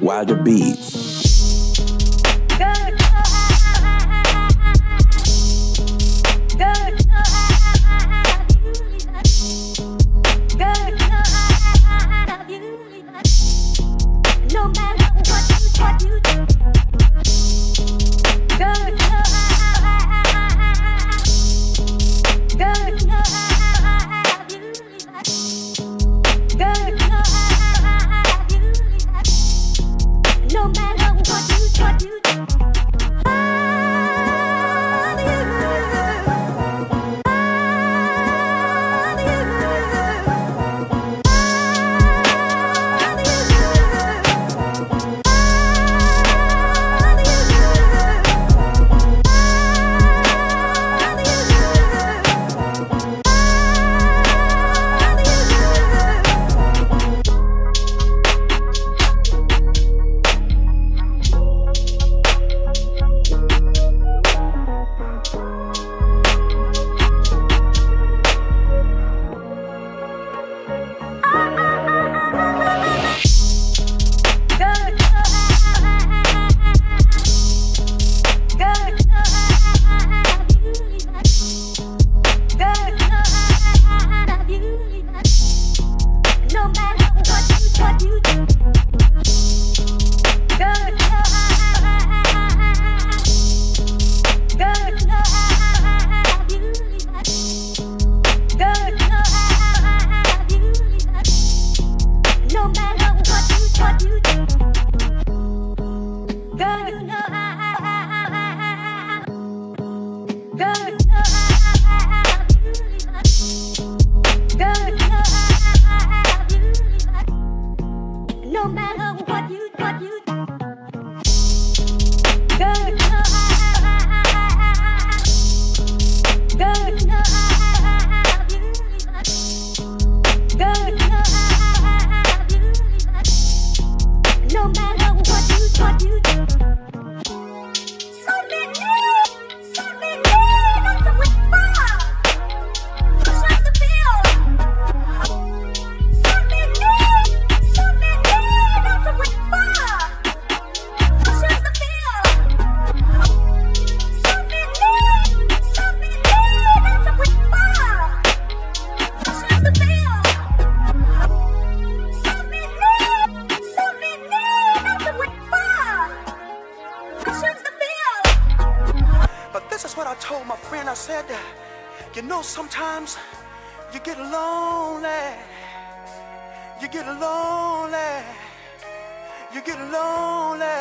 Wilder Beats. told my friend, I said, you know, sometimes you get lonely. You get lonely. You get lonely.